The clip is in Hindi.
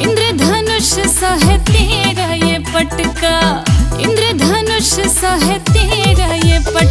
इंद्रधनुष सा है पटका। इंद्रधनुष सहते है तेरा ये पटका।